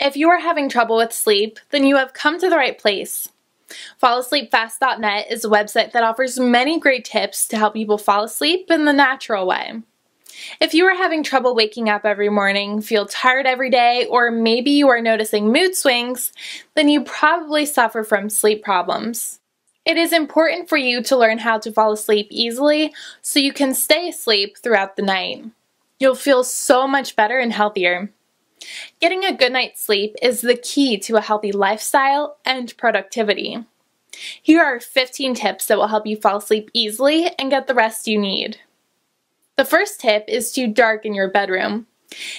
If you are having trouble with sleep, then you have come to the right place. FallAsleepFast.net is a website that offers many great tips to help people fall asleep in the natural way. If you are having trouble waking up every morning, feel tired every day, or maybe you are noticing mood swings, then you probably suffer from sleep problems. It is important for you to learn how to fall asleep easily so you can stay asleep throughout the night. You'll feel so much better and healthier. Getting a good night's sleep is the key to a healthy lifestyle and productivity. Here are 15 tips that will help you fall asleep easily and get the rest you need. The first tip is to darken your bedroom.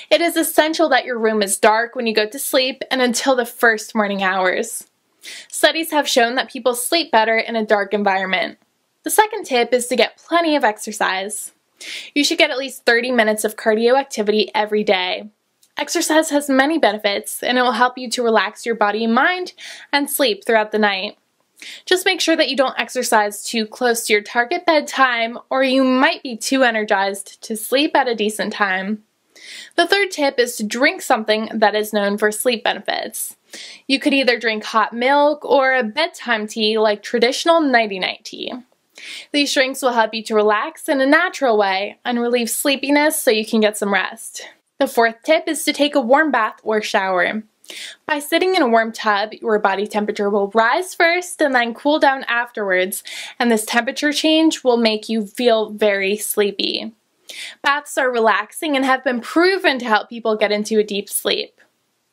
It is essential that your room is dark when you go to sleep and until the first morning hours. Studies have shown that people sleep better in a dark environment. The second tip is to get plenty of exercise. You should get at least 30 minutes of cardio activity every day. Exercise has many benefits and it will help you to relax your body and mind and sleep throughout the night. Just make sure that you don't exercise too close to your target bedtime or you might be too energized to sleep at a decent time. The third tip is to drink something that is known for sleep benefits. You could either drink hot milk or a bedtime tea like traditional nighty-night tea. These drinks will help you to relax in a natural way and relieve sleepiness so you can get some rest. The fourth tip is to take a warm bath or shower. By sitting in a warm tub, your body temperature will rise first and then cool down afterwards, and this temperature change will make you feel very sleepy. Baths are relaxing and have been proven to help people get into a deep sleep.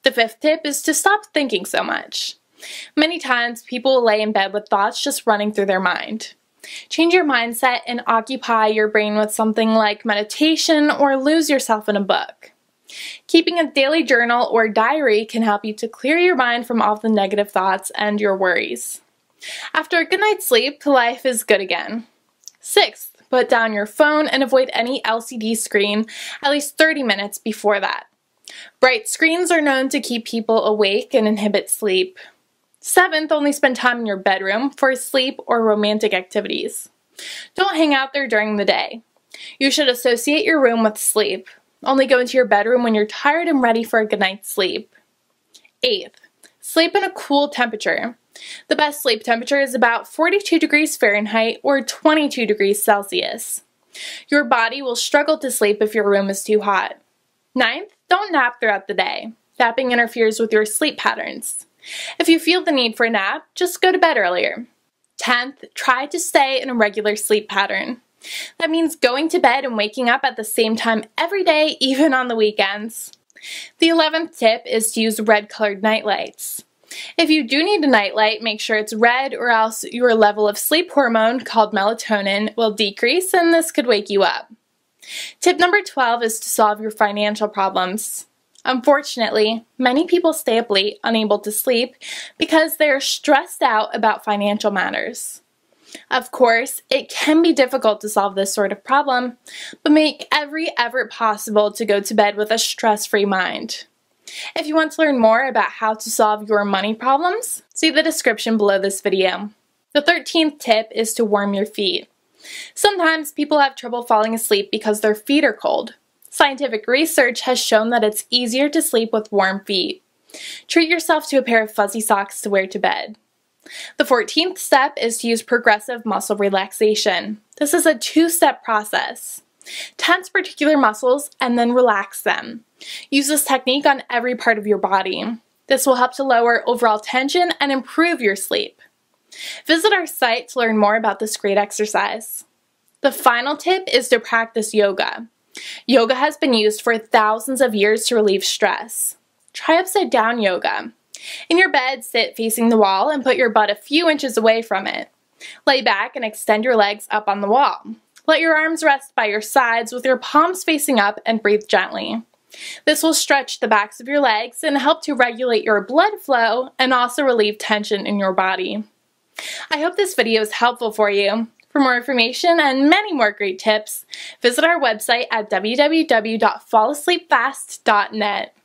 The fifth tip is to stop thinking so much. Many times people lay in bed with thoughts just running through their mind. Change your mindset and occupy your brain with something like meditation or lose yourself in a book. Keeping a daily journal or diary can help you to clear your mind from all the negative thoughts and your worries. After a good night's sleep, life is good again. Sixth, put down your phone and avoid any LCD screen at least 30 minutes before that. Bright screens are known to keep people awake and inhibit sleep. Seventh, only spend time in your bedroom for sleep or romantic activities. Don't hang out there during the day. You should associate your room with sleep. Only go into your bedroom when you're tired and ready for a good night's sleep. Eighth, sleep in a cool temperature. The best sleep temperature is about 42 degrees Fahrenheit or 22 degrees Celsius. Your body will struggle to sleep if your room is too hot. Ninth, don't nap throughout the day. Napping interferes with your sleep patterns. If you feel the need for a nap, just go to bed earlier. 10th, try to stay in a regular sleep pattern. That means going to bed and waking up at the same time every day, even on the weekends. The 11th tip is to use red colored night lights. If you do need a nightlight, make sure it's red or else your level of sleep hormone called melatonin will decrease and this could wake you up. Tip number 12 is to solve your financial problems. Unfortunately, many people stay up late unable to sleep because they are stressed out about financial matters. Of course, it can be difficult to solve this sort of problem, but make every effort possible to go to bed with a stress-free mind. If you want to learn more about how to solve your money problems, see the description below this video. The 13th tip is to warm your feet. Sometimes people have trouble falling asleep because their feet are cold. Scientific research has shown that it's easier to sleep with warm feet. Treat yourself to a pair of fuzzy socks to wear to bed. The 14th step is to use progressive muscle relaxation. This is a two-step process. Tense particular muscles and then relax them. Use this technique on every part of your body. This will help to lower overall tension and improve your sleep. Visit our site to learn more about this great exercise. The final tip is to practice yoga. Yoga has been used for thousands of years to relieve stress. Try upside down yoga. In your bed, sit facing the wall and put your butt a few inches away from it. Lay back and extend your legs up on the wall. Let your arms rest by your sides with your palms facing up and breathe gently. This will stretch the backs of your legs and help to regulate your blood flow and also relieve tension in your body. I hope this video is helpful for you. For more information and many more great tips, visit our website at www.fallasleepfast.net.